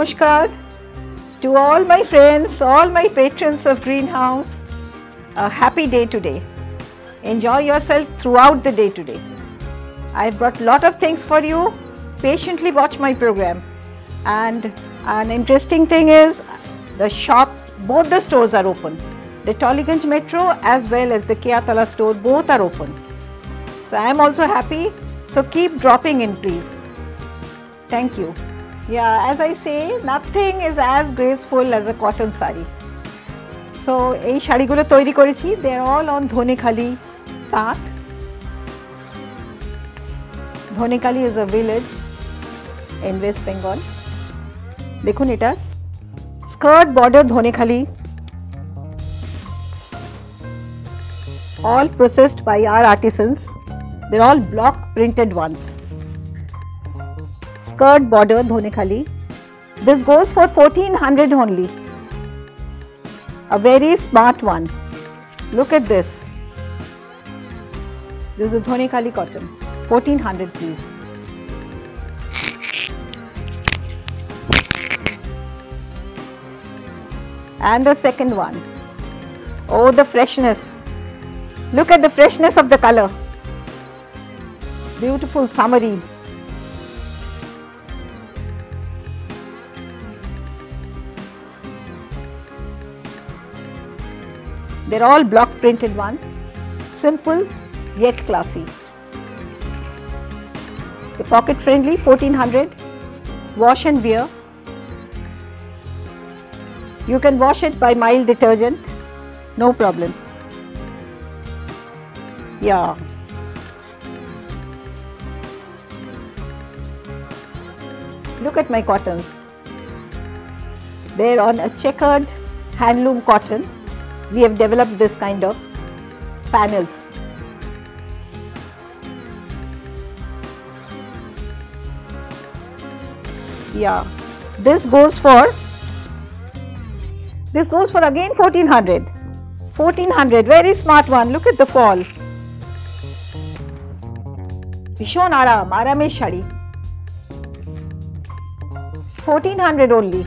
Namaskar to all my friends, all my patrons of Greenhouse. A happy day today. Enjoy yourself throughout the day today. I've brought lot of things for you. Patiently watch my program. And an interesting thing is the shop, both the stores are open. The Tollygunge Metro as well as the Kiatala store both are open. So I am also happy. So keep dropping in please. Thank you. Yeah, as I say, nothing is as graceful as a cotton sari. So এই শাড়িগুলো তৈরি করেছি দে আর all on Dhanekhali তাঁত Dhanekhali is a village in West Bengal দেখুন এটা skirt border Dhanekhali all processed by our artisans. They're all block printed ones. Skirt border Dhonekhali. This goes for 1400 only. A very smart one. Look at this. This is Dhonekhali cotton. 1400 please. And the second one. Oh, the freshness. Look at the freshness of the color. Beautiful summery. They're all block printed ones. Simple yet classy. The pocket friendly 1400. Wash and wear. You can wash it by mild detergent. No problems. Yeah. Look at my cottons. They're on a checkered handloom cotton We have developed this kind of panels. Yeah, this goes for, this goes for again 1400. 1400, very smart one. Look at the fall. ভীষণ আরাম আরামের sari fourteen hundred only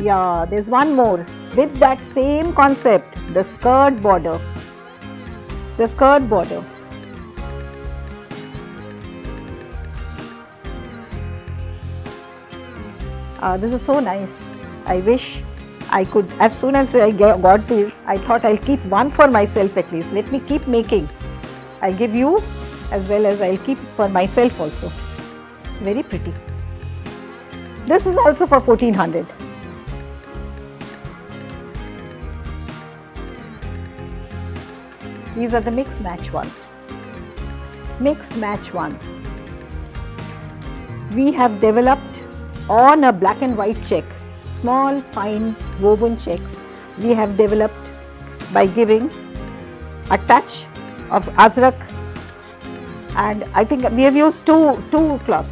Yeah there's one more with that same concept the skirt border the skirt border uh, this is so nice i wish I could, as soon as I got this, I thought I'll keep one for myself at least. Let me keep making. I'll give you as well as I'll keep for myself also. Very pretty. This is also for 1400. These are the mix match ones. Mix match ones. We have developed on a black and white check small fine woven checks we have developed by giving a touch of azrak and I think we have used two, two cloth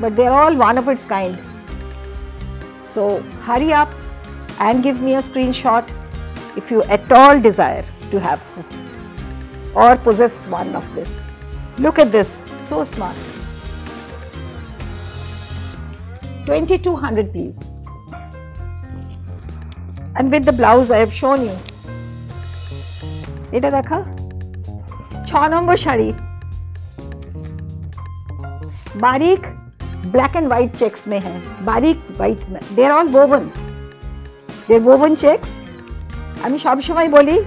but they are all one of its kind. So hurry up and give me a screenshot if you at all desire to have or possess one of this. Look at this, so smart. 2200 please. And with the blouse I have shown you. এটা দেখা ছ নম্বর শাড়ি बारीक black and white checks में है बारीक white में they are all woven there woven checks আমি সব সময় বলি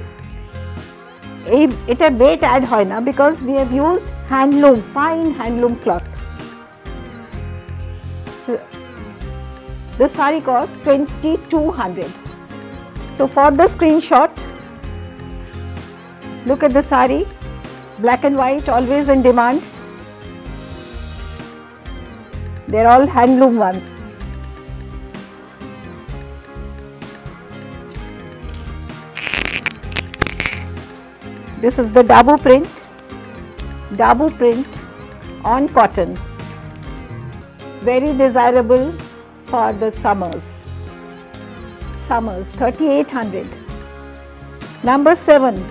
এই এটা ওয়েট অ্যাড হয় না because we have used handloom fine handloom cloth This saree costs 2200. So for the screenshot, look at the saree, black and white, always in demand. They're all handloom ones. This is the Dabu print, Dabu print on cotton. Very desirable for the summers. Summers 3800. Number 7.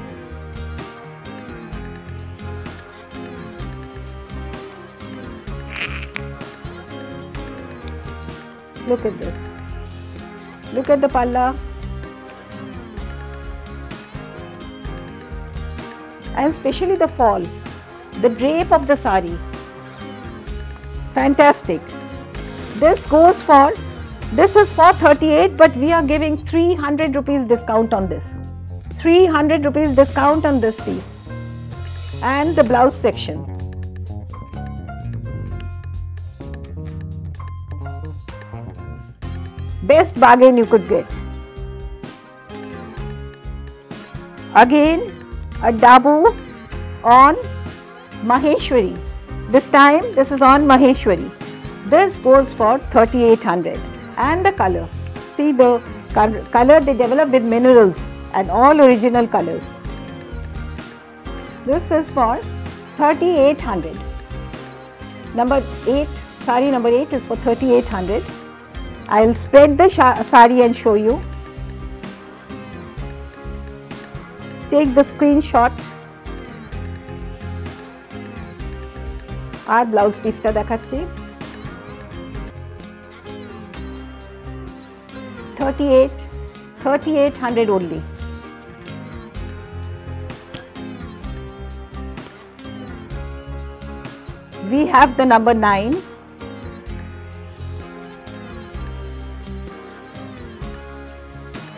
Look at this. Look at the palla And especially the fall, the drape of the sari. Fantastic. This goes for, this is for 38 but we are giving 300 rupees discount on this. 300 rupees discount on this piece. And the blouse section. best bargain you could get. Again a Dabu on Maheshwari. This time this is on Maheshwari. This goes for 3800 and the color. See the color they developed with minerals and all original colors. This is for 3800. Number 8, sari number 8 is for 3800 I will spread the sari and show you. Take the screenshot. R blouse পিসটা দেখাচ্ছি thirty eight thirty eight hundred only we have the number 9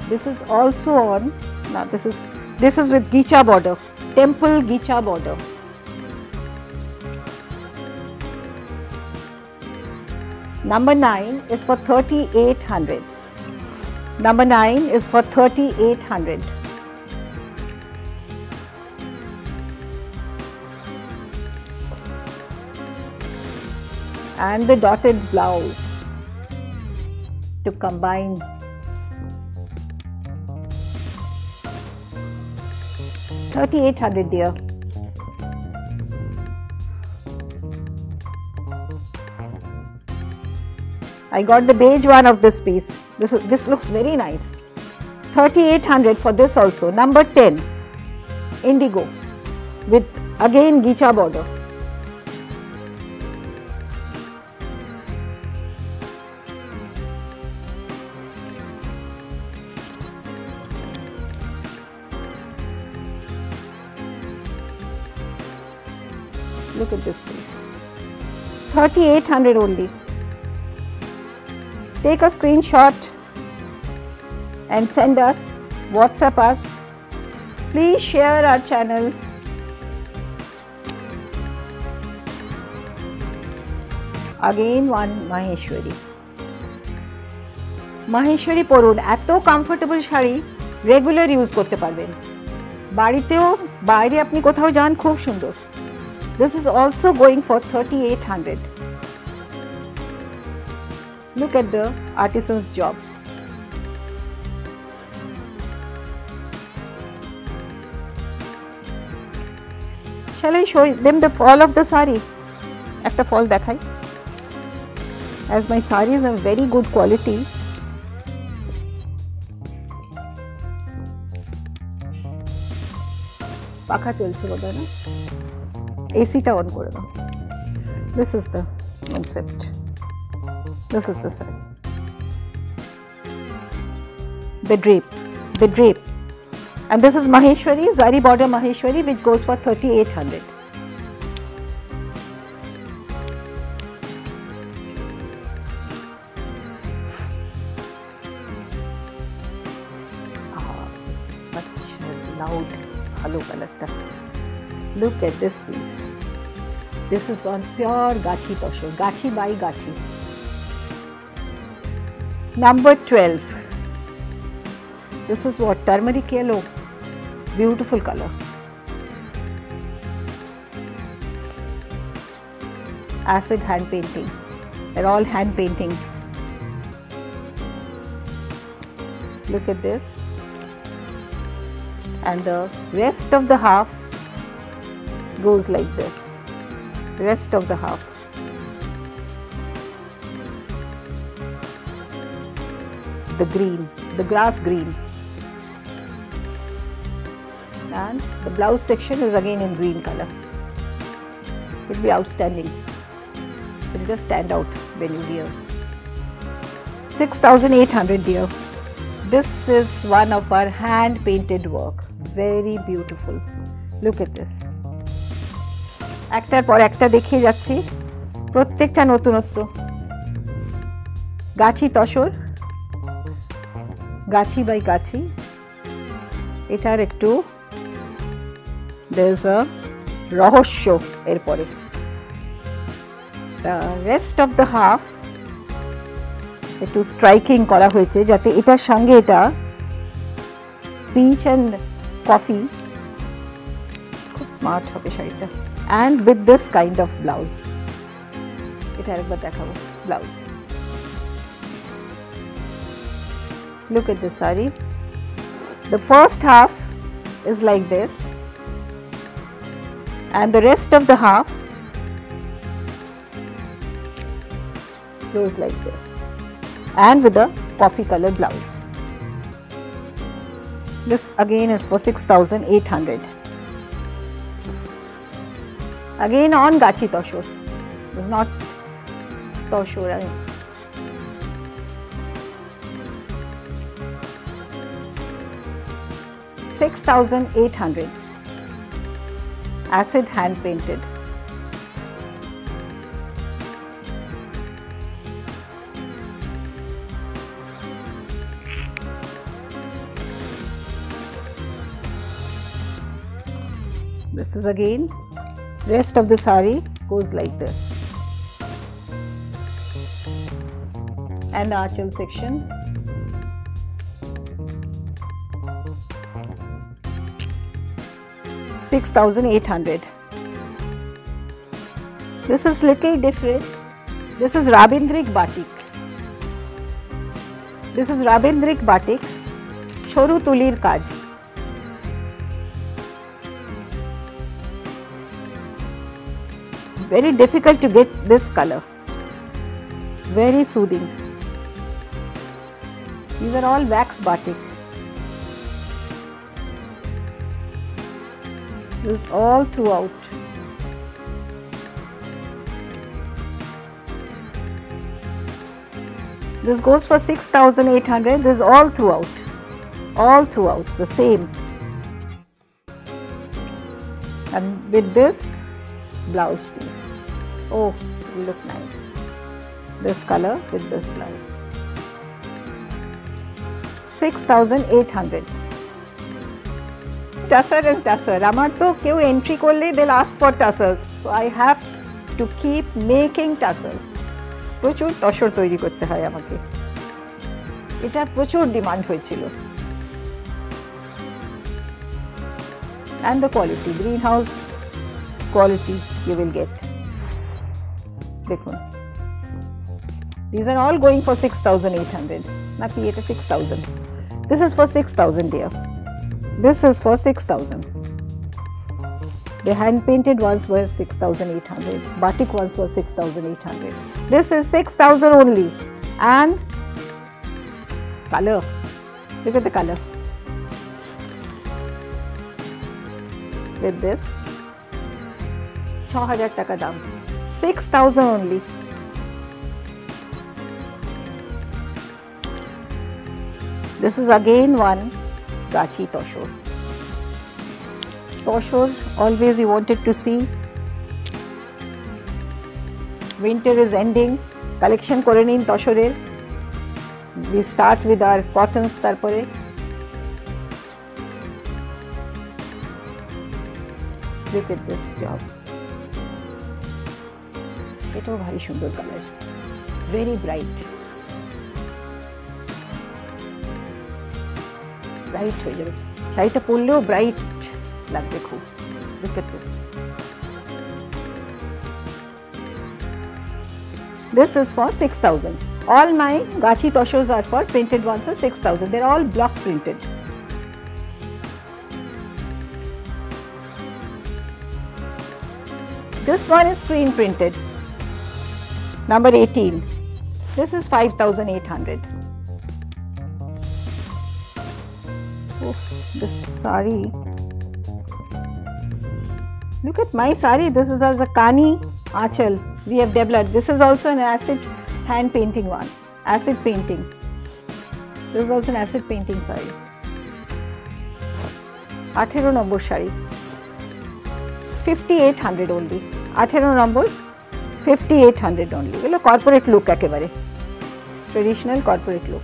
this is also on now this is this is with gicha border. Temple gicha border. Number 9 is for 3800 number 9 is for 3800 and the dotted blouse to combine 3800 dear. I got the beige one of this piece. This, is, this looks very nice. 3800 for this also. Number 10, indigo with again gicha border. 3800 only. Take a screenshot and send us, WhatsApp us. Please share our channel. Again one Maheshwari. Maheshwari পরুন এত comfortable sari regular use করতে পারবেন বাড়িতেও বাইরে আপনি কোথাও যান খুব সুন্দর this is also going for 3800. Look at the artisan's job. Shall I show them the fall of the sari? একটা fall দেখাই as my sari is a very good quality পাখা চলছে বোধহয় না এসিটা অন করে দাও this is the concept This is the side. The drape, the drape. And this is Maheshwari, Zari border Maheshwari which goes for 3800. Ah, Look at this piece. This is on pure Gachi Tosho, Gachi by Gachi. Number 12. This is what? Turmeric yellow. Beautiful color. Acid hand painting. They're all hand painting. Look at this. And the rest of the half goes like this rest of the half. The green, the grass green. And the blouse section is again in green color. It will be outstanding. It will just stand out when you wear. 6800 dear. This is one of our hand painted work. Very beautiful. Look at this. একটার পর একটা দেখিয়ে যাচ্ছি প্রত্যেকটা নতুনত্ব গাছি তসর গাছি by গাছি এটার একটু there's a রহস্য এরপরে the rest of the half একটু স্ট্রাইকিং করা হয়েছে যাতে এটার সঙ্গে এটা পিচ অ্যান্ড কফি খুব স্মার্ট হবে শাড়িটা and with this kind of blouse এটা একবার দেখাবো blouse Look at the sari. The first half is like this and the rest of the half goes like this and with a coffee-colored blouse. This again is for 6800. Again on Gachi Toshore, it is not Toshore. 6800 acid hand painted. This is again, rest of the sari goes like this. And the archal section 6800. This is little different. This is Rabindrik Batik. This is Rabindrik Batik, Shoru Tulir Kaj. Very difficult to get this color. Very soothing. These are all wax batik. This is all throughout. This goes for 6800 this is all throughout all throughout the same. And with this blouse piece. Oh look nice. This color with this blouse. 6800 tussar and tussar আমার তো কেউ entry করলে they'll ask for tussars so I have to keep making tussars প্রচুর তসর তৈরি করতে হয় আমাকে এটার প্রচুর ডিমান্ড হয়েছিল and the quality greenhouse quality you will get দেখুন these are all going for 6800 নাকি এটা 6000 this is for 6000 dear This is for 6000. The hand painted ones were 6800, batik ones were 6800. This is 6000 only and color. Look at the color. With this Six hundred taka down. 6000 only. This is again one gachi toshor toshor always you wanted to see winter is ending collection করে নিন তসরের we start with our cottons তারপরে look at this job এটাও ভারী সুন্দর colour very bright bright হয়ে যাবে শাড়িটা পরলেও bright লাগবে খুব look at this this is for 6000 all my gachi toshos are for printed ones for 6000 they're all block printed This one is screen printed. Number 18. This is 5800. Oh, this sari. Look at my sari. This is as a Kani Achal we have developed. This is also an acid hand painting one. acid painting. This is also an acid painting sari. আঠেরো নম্বর sari fifty eight hundred only আঠেরো নম্বর fifty eight hundred only এগুলো corporate look একেবারে traditional corporate look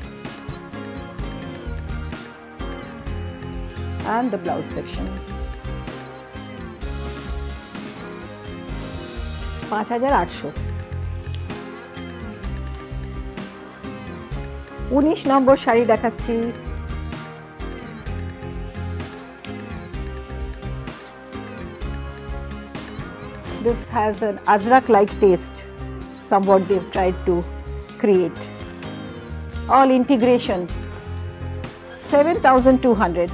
and the blouse section. পাঁচ হাজার আটশো উনিশ নম্বর শাড়ি দেখাচ্ছি this has an azrak like taste somewhat they've tried to create all integration 7200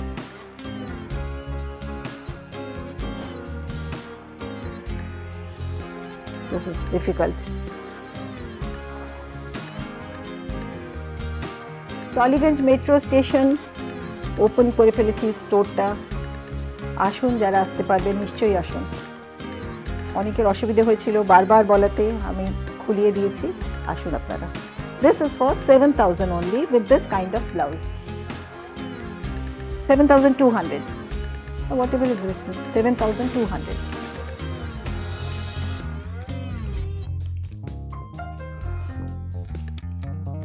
This is difficult. Tollygunge metro station open করে ফেলেছি স্টোরটা আসুন, যারা আসতে পারবেন, নিশ্চয়ই আসুন। অনেকের অসুবিধে হয়েছিল বারবার বলাতে, আমি খুলিয়ে দিয়েছি, আসুন আপনারা। This is for seven thousand only with this kind of blouse seven thousand two hundred whatever is seven thousand two hundred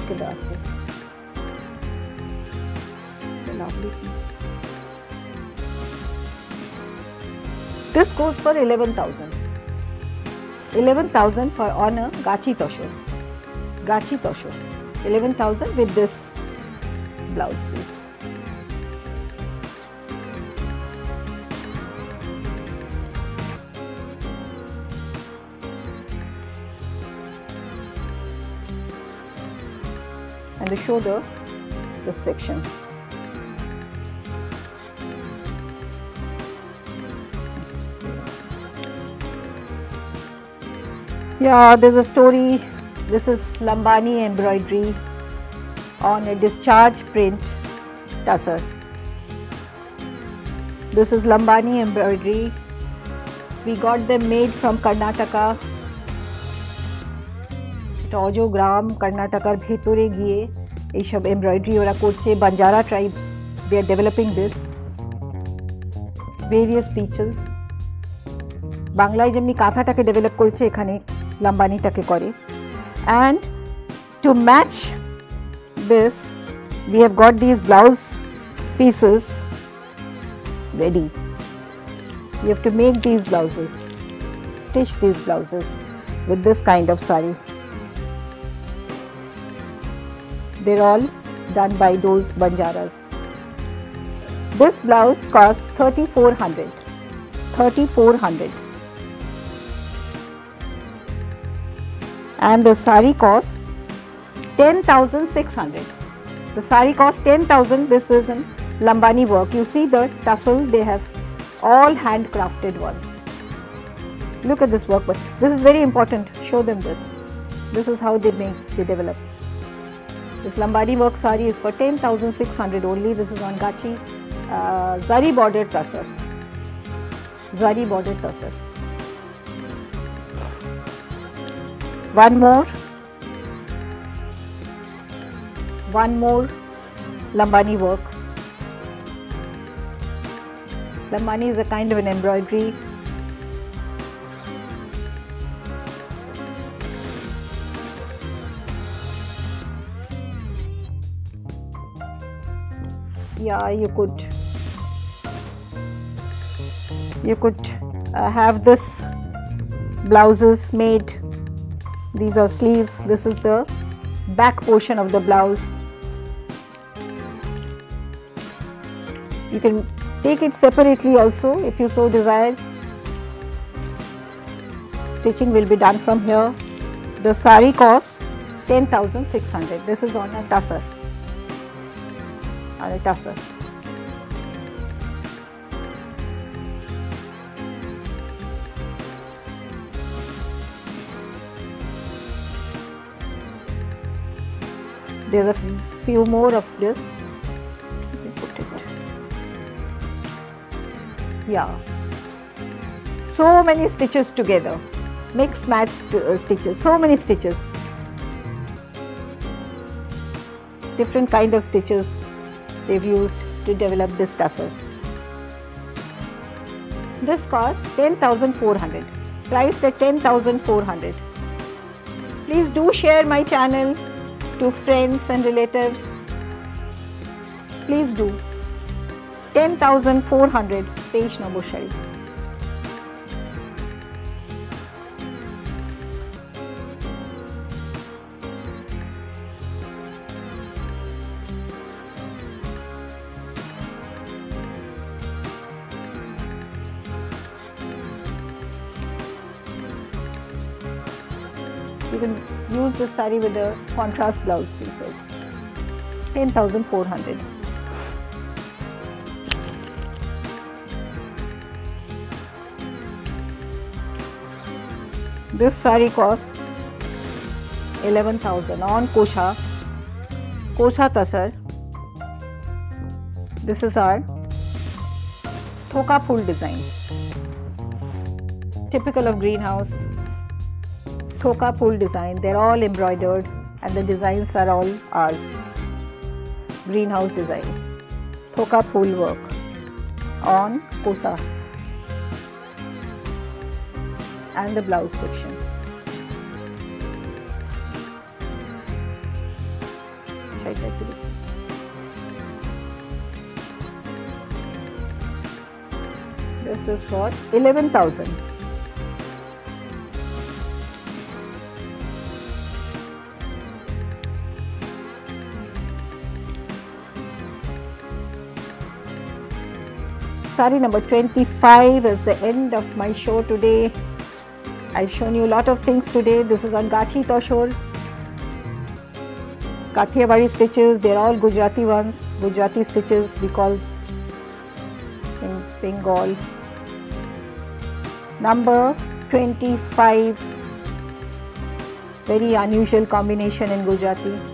look at the. Lovely piece. This goes for 11,000. 11,000 for on a Gachi Tosho. Gachi Tosho. 11,000 with this blouse piece. The shoulder, this section. Yeah, there's a story. This is Lambani embroidery on a discharge print tussar. This is Lambani embroidery. We got them made from Karnataka. এটা অজগ্রাম কর্ণাটকার ভেতরে গিয়ে এইসব embroidery ওরা করছে Banjara tribes they are developing this various features বাংলায় যেমনি কাঁথাটাকে develop করেছে এখানে লাম্বানিটাকে করে and to match this we have got these blouse pieces ready. You have to make these blouses, stitch these blouses with this kind of sari. They're all done by those banjaras. This blouse costs 3400 3400 and the sari costs 10600 the sari costs 10000 this is in lambani work. You see the tussar they have all handcrafted ones. Look at this work. But this is very important. Show them this. This is how they make they develop this lambani work sari is for 10600 only. This is on gachi uh, zari bordered tussar zari bordered tussar one more. One more lambani work. Lambani is a kind of an embroidery yeah you could. You could uh, have this blouses made. These are sleeves. This is the back portion of the blouse. You can take it separately also if you so desire. Stitching will be done from here. The sari costs 10,600. This is on a tussar. On a tussar. There's a few more of this. Put it. Yeah. So many stitches together. Mix match uh, stitches. So many stitches. Different kind of stitches they've used to develop this tussar. This costs 10,400. Priced at 10,400. Please do share my channel to friends and relatives. Please do. 10,400 page Nabushari. you can use the sari with a contrast blouse pieces. 10400 this sari costs 11000 on kosha. Kosha tasar this is our thoka full design. Typical of greenhouse Thoka Pool design. They're all embroidered and the designs are all ours. Greenhouse designs. Thoka Pool work on Kosa and the blouse section. This is for 11,000. Sari number 25 is the end of my show today. I've shown you a lot of things today. This is on Gathi Toshor. Kathiawadi stitches, they're all Gujarati ones. Gujarati stitches we call in Bengal. Number 25, very unusual combination in Gujarati.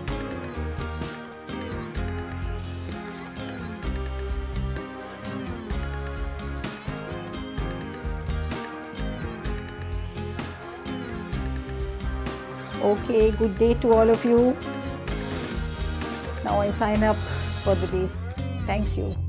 Okay, good day to all of you. Now I sign up for the day. Thank you.